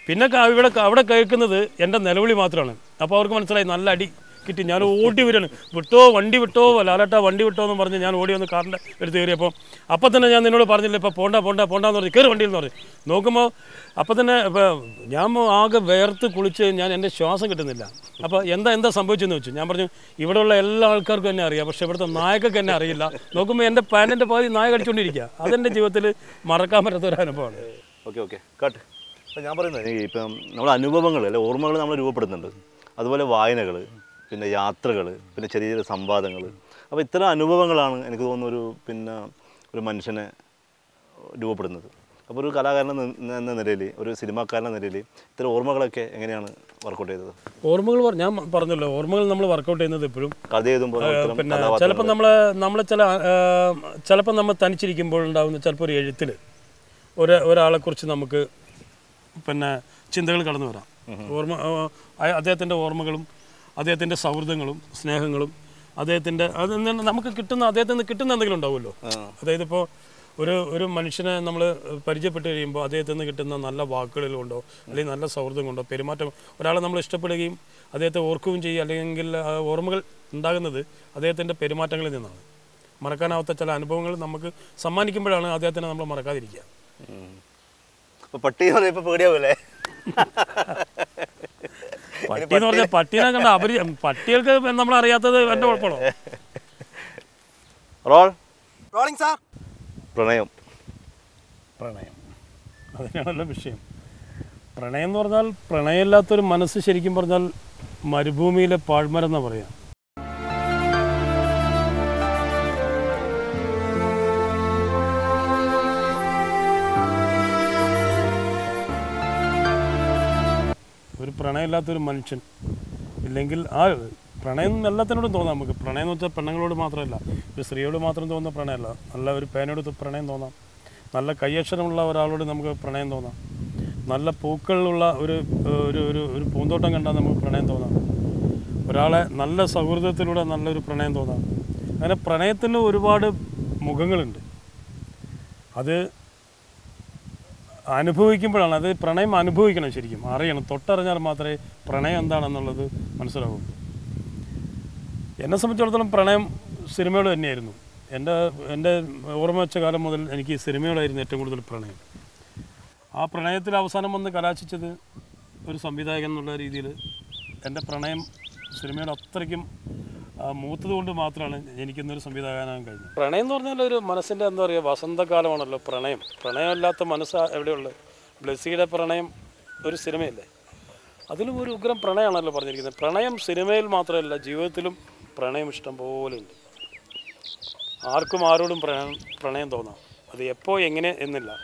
പിന്നെ ഇവിടെ അവിടെ കേൾക്കുന്നത് എന്റെ നിലവിളി മാത്രമാണ്. അപ്പോൾ അവർക്ക് മനസ്സിലായി നല്ല അടി കിട്ടി. ഞാൻ ഓടി വരികയാണ്. വിട്ടോ വണ്ടി വിട്ടോ ലാലട്ട വണ്ടി വിട്ടോ എന്ന് പറഞ്ഞ് ഞാൻ ഓടി വന്ന് കാറിന്റെ എടുത്ത് കയറിയപ്പോൾ അപ്പം തന്നെ ഞാൻ നിന്നോട് പറഞ്ഞില്ല ഇപ്പോൾ പോണ്ട പോണ്ട പോണ്ടെന്ന് പറഞ്ഞു കയറി വണ്ടിയിൽ നിന്ന് പറഞ്ഞു. നോക്കുമ്പോൾ അപ്പം തന്നെ ഞാൻ ആകെ വേർത്ത് കുളിച്ച് ഞാൻ എന്റെ ശ്വാസം കിട്ടുന്നില്ല. അപ്പോൾ എന്താ എന്താ സംഭവിച്ചെന്ന് വെച്ചു. ഞാൻ പറഞ്ഞു ഇവിടെയുള്ള എല്ലാ ആൾക്കാർക്കും എന്നെ അറിയാം. പക്ഷേ ഇവിടുത്തെ നായകക്ക് എന്നെ അറിയില്ല. നോക്കുമ്പോൾ എന്റെ പാന്റിന്റെ പകുതി നായ കടിച്ചുകൊണ്ടിരിക്കുക. അതെന്റെ ജീവിതത്തിൽ മറക്കാൻ പറ്റാത്ത ഒരു അനുഭവമാണ്. Okay okay. കട്ട്. അപ്പം ഞാൻ പറയുന്നത് ഇപ്പം നമ്മുടെ അനുഭവങ്ങൾ അല്ലെ ഓർമ്മകൾ നമ്മൾ രൂപപ്പെടുന്നുണ്ട് അതുപോലെ വായനകൾ പിന്നെ യാത്രകൾ പിന്നെ ചെറിയ ചെറിയ സംവാദങ്ങൾ. അപ്പോൾ ഇത്തരം അനുഭവങ്ങളാണ് എനിക്ക് തോന്നുന്ന ഒരു പിന്നെ ഒരു മനുഷ്യനെ രൂപപ്പെടുന്നത്. അപ്പോൾ ഒരു കലാകാരൻ എന്ന- നിലയിൽ ഒരു സിനിമാക്കാരൻ എന്ന നിലയിൽ ഇത്തരം ഓർമ്മകളൊക്കെ എങ്ങനെയാണ് വർക്കൗട്ട് ചെയ്തത്? ഓർമ്മകൾ ഞാൻ പറഞ്ഞല്ലോ ഓർമ്മകൾ നമ്മൾ വർക്കൗട്ട് ചെയ്യുന്നത് എപ്പോഴും കഥ എഴുതുമ്പോൾ പിന്നെ ചിലപ്പോൾ നമ്മൾ നമ്മൾ ചില ചിലപ്പോൾ നമ്മൾ തനിച്ചിരിക്കുമ്പോൾ ഉണ്ടാകുന്ന ചിലപ്പോൾ ഒരു എഴുത്തിൽ ഒരു ഒരാളെക്കുറിച്ച് നമുക്ക് പിന്നെ ചിന്തകൾ കടന്നു വരാം. ഓർമ്മ അദ്ദേഹത്തിന്റെ ഓർമ്മകളും അദ്ദേഹത്തിന്റെ സൗഹൃദങ്ങളും സ്നേഹങ്ങളും അദ്ദേഹത്തിന്റെ അത് നിന്ന് നമുക്ക് കിട്ടുന്ന അദ്ദേഹത്തിൽ നിന്ന് കിട്ടുന്ന എന്തെങ്കിലും ഉണ്ടാവുമല്ലോ. അതായത് ഇപ്പോൾ ഒരു ഒരു മനുഷ്യനെ നമ്മൾ പരിചയപ്പെട്ട് കഴിയുമ്പോൾ അദ്ദേഹത്തിൽ നിന്ന് കിട്ടുന്ന നല്ല വാക്കുകളിലുണ്ടോ കൊണ്ടോ അല്ലെങ്കിൽ നല്ല സൗഹൃദം കൊണ്ടോ പെരുമാറ്റം ഒരാളെ നമ്മൾ ഇഷ്ടപ്പെടുകയും അദ്ദേഹത്തെ ഓർക്കുകയും ചെയ്യുക അല്ലെങ്കിൽ ഓർമ്മകൾ ഉണ്ടാകുന്നത് അദ്ദേഹത്തിന്റെ പെരുമാറ്റങ്ങളിൽ നിന്നാണ്. മറക്കാനാവാത്ത ചില അനുഭവങ്ങൾ നമുക്ക് സമ്മാനിക്കുമ്പോഴാണ് അദ്ദേഹത്തിനെ നമ്മൾ മറക്കാതിരിക്കുക. അപ്പോൾ പട്ടി എന്ന് പറഞ്ഞാൽ പേടിയാവൂലേ? പട്ടി എന്ന് പറഞ്ഞാൽ പട്ടീനെ കണ്ട അപരി പട്ടികൾക്ക് നമ്മൾ അറിയാത്തത് എന്റെ കുഴപ്പമാണോ റോൾ. Rolling sir. പ്രണയം. പ്രണയം. അതിനാണല്ലോ വിഷയം. പ്രണയം എന്ന് പറഞ്ഞാൽ പ്രണയമില്ലാത്തൊരു മനസ്സ് ശരിക്കും പറഞ്ഞാൽ മരുഭൂമിയിലെ പാഴ്മരം എന്നാ പറയാം. പ്രണയമില്ലാത്തൊരു മനുഷ്യൻ. ഇല്ലെങ്കിൽ ആ പ്രണയം എല്ലാത്തിനോടും തോന്നാം. നമുക്ക് പ്രണയം എന്ന് വെച്ചാൽ പെണ്ണുങ്ങളോട് മാത്രമല്ല ഒരു സ്ത്രീയോട് മാത്രം തോന്നുന്ന പ്രണയമല്ല. നല്ല ഒരു പേനയോട് പ്രണയം തോന്നാം. നല്ല കയ്യക്ഷരമുള്ള ഒരാളോട് നമുക്ക് പ്രണയം തോന്നാം. നല്ല പൂക്കളുള്ള ഒരു ഒരു ഒരു ഒരു പൂന്തോട്ടം കണ്ടാൽ നമുക്ക് പ്രണയം തോന്നാം. ഒരാളെ നല്ല സൗഹൃദത്തിലൂടെ നല്ലൊരു പ്രണയം തോന്നാം. അങ്ങനെ പ്രണയത്തിന് ഒരുപാട് മുഖങ്ങളുണ്ട്. അത് അനുഭവിക്കുമ്പോഴാണ് അത് പ്രണയം അനുഭവിക്കണം ശരിക്കും. അറിയണം തൊട്ടറിഞ്ഞാൽ മാത്രമേ പ്രണയം എന്താണെന്നുള്ളത് മനസ്സിലാവൂ. എന്നെ സംബന്ധിച്ചിടത്തോളം പ്രണയം സിനിമയോട് തന്നെയായിരുന്നു. എന്റെ എന്റെ ഓർമ്മ വെച്ച കാലം മുതൽ എനിക്ക് സിനിമയോടായിരുന്നു ഏറ്റവും കൂടുതൽ പ്രണയം. ആ പ്രണയത്തിൽ അവസാനം വന്ന് കലാശിച്ചത് ഒരു സംവിധായകൻ എന്നുള്ള രീതിയിൽ എന്റെ പ്രണയം സിനിമയോട് അത്രയ്ക്കും മൂത്തത് കൊണ്ട് മാത്രമാണ് എനിക്കിന്നൊരു സംവിധായകനാകാൻ കഴിഞ്ഞത്. പ്രണയം എന്ന് പറഞ്ഞാൽ ഒരു മനസ്സിന്റെ എന്താ പറയുക വസന്തകാലമാണല്ലോ പ്രണയം. പ്രണയമില്ലാത്ത മനസ്സ് എവിടെയുള്ളത്? ബ്ലസ്സിയുടെ പ്രണയം ഒരു സിനിമയല്ലേ? അതിലും ഒരു ഉഗ്രം പ്രണയമാണല്ലോ പറഞ്ഞിരിക്കുന്നത്. പ്രണയം സിനിമയിൽ മാത്രമല്ല ജീവിതത്തിലും പ്രണയം ഇഷ്ടം പോലെ ഉണ്ട്. ആർക്കും ആരോടും പ്രണയം പ്രണയം തോന്നാം. അത് എപ്പോൾ എങ്ങനെ എന്നില്ല.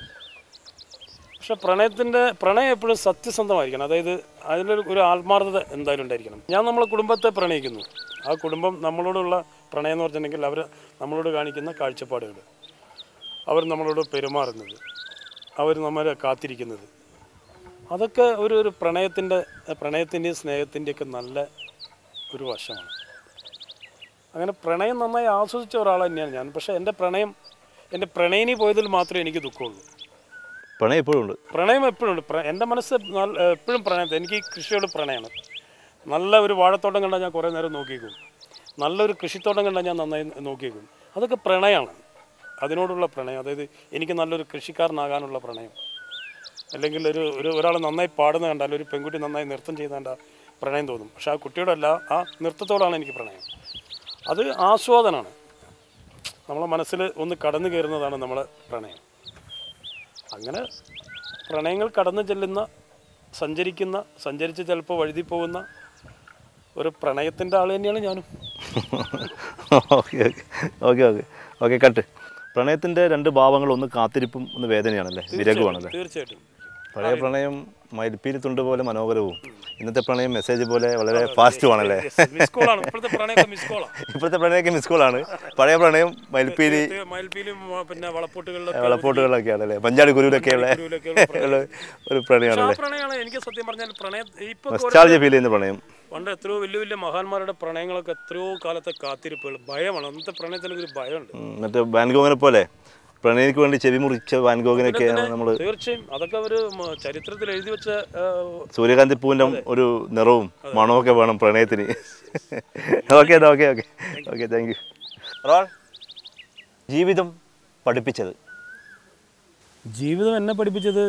പക്ഷെ പ്രണയത്തിന്റെ പ്രണയം എപ്പോഴും സത്യസന്ധമായിരിക്കണം. അതായത് അതിലൊരു ഒരു ആത്മാർത്ഥത എന്തായാലും ഉണ്ടായിരിക്കണം. ഞാൻ നമ്മളെ കുടുംബത്തെ പ്രണയിക്കുന്നു. ആ കുടുംബം നമ്മളോടുള്ള പ്രണയം എന്ന് പറഞ്ഞിട്ടുണ്ടെങ്കിൽ അവർ നമ്മളോട് കാണിക്കുന്ന കാഴ്ചപ്പാടുകൾ. അവർ നമ്മളോട് പെരുമാറുന്നത്. അവർ നമ്മളെ കാത്തിരിക്കുന്നത്. അതൊക്കെ ഒരു ഒരു പ്രണയത്തിന്റെ പ്രണയത്തിന്റെയും സ്നേഹത്തിന്റെയൊക്കെ നല്ല ഒരു വശമാണ്. അങ്ങനെ പ്രണയം നന്നായി ആസ്വദിച്ച ഒരാൾ തന്നെയാണ് ഞാൻ. പക്ഷേ എന്റെ പ്രണയം എന്റെ പ്രണയിനി പോയതിൽ മാത്രമേ എനിക്ക് ദുഃഖമുള്ളൂ. പ്രണയം എപ്പോഴും ഉണ്ട്. പ്രണയം എപ്പോഴും ഉണ്ട്. എന്റെ മനസ്സ് എപ്പോഴും പ്രണയത്തെ എനിക്ക് കൃഷിയോട് പ്രണയമാണ്. നല്ല ഒരു വാഴത്തോട്ടം കണ്ടാൽ ഞാൻ കുറേ നേരം നോക്കിയേക്കും. നല്ലൊരു കൃഷിത്തോട്ടം കണ്ടാൽ ഞാൻ നന്നായി നോക്കിയേക്കും. അതൊക്കെ പ്രണയമാണ്. അതിനോടുള്ള പ്രണയം. അതായത് എനിക്ക് നല്ലൊരു കൃഷിക്കാരനാകാനുള്ള പ്രണയം. അല്ലെങ്കിൽ ഒരു ഒരു ഒരാൾ നന്നായി പാടുന്ന കണ്ടാൽ ഒരു പെൺകുട്ടി നന്നായി നൃത്തം ചെയ്താണ്ട പ്രണയം തോന്നും. പക്ഷെ ആ കുട്ടിയോടല്ല ആ നൃത്തത്തോടാണ് എനിക്ക് പ്രണയം. അത് ആസ്വാദനമാണ്. നമ്മളെ മനസ്സിൽ ഒന്ന് കടന്നു കയറുന്നതാണ് നമ്മളെ പ്രണയം. അങ്ങനെ പ്രണയങ്ങൾ കടന്നു ചെല്ലുന്ന സഞ്ചരിക്കുന്ന സഞ്ചരിച്ച് ചിലപ്പോൾ വഴുതി പോകുന്ന ഒരു പ്രണയത്തിന്റെ ആൾ തന്നെയാണ് ഞാനും. Okay okay. Okay okay. Okay cut. പ്രണയത്തിന്റെ രണ്ട് ഭാവങ്ങൾ ഒന്ന് കാത്തിരിപ്പും ഒന്ന് വേദനയാണല്ലേ? വിരകുവാണല്ലേ? തീർച്ചയായിട്ടും. പഴയ പ്രണയം മയിൽപ്പീലി തുണ്ട് പോലെ മനോഹരവും. ഇന്നത്തെ പ്രണയം മെസ്സേജ് പോലെ വളരെ ഫാസ്റ്റുമാണല്ലേ ഇപ്പോഴത്തെ പ്രണയമൊക്കെ മിസ് കോളാണ് പഴയ പ്രണയം മയിൽപ്പീലും പിന്നെ വളപ്പൊട്ടുകളിലൊക്കെ വെള്ളപ്പോട്ടുകളൊക്കെയാണ് അല്ലേ പഞ്ചാടി കുരുവിലൊക്കെയുള്ള കുരുവിലൊക്കെയുള്ള ഒരു പ്രണയമാണല്ലേ? പ്രണയമാണ് എനിക്ക് സത്യം പറഞ്ഞാൽ പ്രണയം ഫീൽ ചെയ്യുന്ന പ്രണയം. പണ്ട് എത്രയോ വലിയ വലിയ മഹാന്മാരുടെ പ്രണയങ്ങളൊക്കെ എത്രയോ കാലത്തെ കാത്തിരിപ്പുകൾ. ഭയമാണ്. അന്നത്തെ പ്രണയത്തിന് ഒരു ഭയമുണ്ട്. മറ്റേ ബാൻഗോങ്ങിനെ പോലെ പ്രണയിക്ക് വേണ്ടി ചെവി മുറിച്ച വാൻഗോഗിനൊക്കെയാണ് നമ്മൾ തീർച്ചയായും അതൊക്കെ ഒരു ചരിത്രത്തിൽ എഴുതി വെച്ച സൂര്യകാന്തി പൂവിന്റെ ഒരു നിറവും മണമൊക്കെ വേണം പ്രണയത്തിന്. Okay okay okay okay thank you roll ജീവിതം പഠിപ്പിച്ചത്. ജീവിതം എന്നെ പഠിപ്പിച്ചത്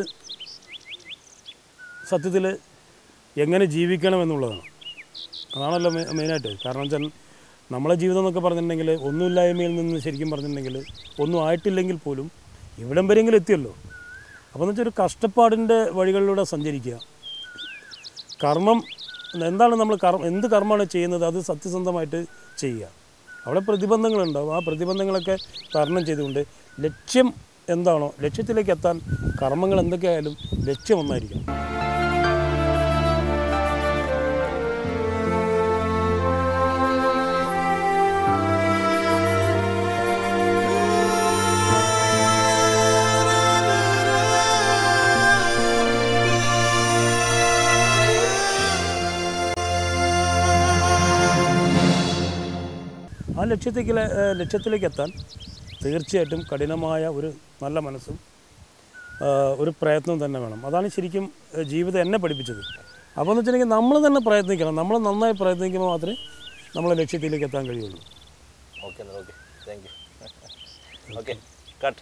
സത്യത്തിൽ എങ്ങനെ ജീവിക്കണം എന്നുള്ളതാണ്. അതാണല്ലോ മെയിനായിട്ട് കാരണം വെച്ചാൽ നമ്മളെ ജീവിതം എന്നൊക്കെ പറഞ്ഞിട്ടുണ്ടെങ്കിൽ ഒന്നുമില്ലായ്മയിൽ നിന്ന് ശരിക്കും പറഞ്ഞിട്ടുണ്ടെങ്കിൽ ഒന്നും ആയിട്ടില്ലെങ്കിൽ പോലും ഇവിടം വരെയെങ്കിലും എത്തിയല്ലോ. അപ്പോൾ എന്ന് വെച്ചാൽ ഒരു കഷ്ടപ്പാടിന്റെ വഴികളിലൂടെ സഞ്ചരിക്കുക. കർമ്മം എന്താണ് നമ്മൾ കർമ്മ എന്ത് കർമ്മമാണ് ചെയ്യുന്നത് അത് സത്യസന്ധമായിട്ട് ചെയ്യുക. അവിടെ പ്രതിബന്ധങ്ങളുണ്ടാവും. ആ പ്രതിബന്ധങ്ങളൊക്കെ തരണം ചെയ്തുകൊണ്ട് ലക്ഷ്യം എന്താണോ ലക്ഷ്യത്തിലേക്ക് എത്താൻ കർമ്മങ്ങൾ എന്തൊക്കെയായാലും ലക്ഷ്യം ഒന്നായിരിക്കണം. ലക്ഷ്യത്തേക്ക് ലക്ഷ്യത്തിലേക്ക് എത്താൻ തീർച്ചയായിട്ടും കഠിനമായ ഒരു നല്ല മനസ്സും ഒരു പ്രയത്നവും തന്നെ വേണം. അതാണ് ശരിക്കും ജീവിതം എന്നെ പഠിപ്പിച്ചത്. അപ്പോൾ എന്ന് വെച്ചിട്ടുണ്ടെങ്കിൽ നമ്മൾ തന്നെ പ്രയത്നിക്കണം. നമ്മൾ നന്നായി പ്രയത്നിക്കുമ്പോൾ മാത്രമേ നമ്മളെ ലക്ഷ്യത്തിലേക്ക് എത്താൻ കഴിയുള്ളൂ. Okay okay thank you okay cut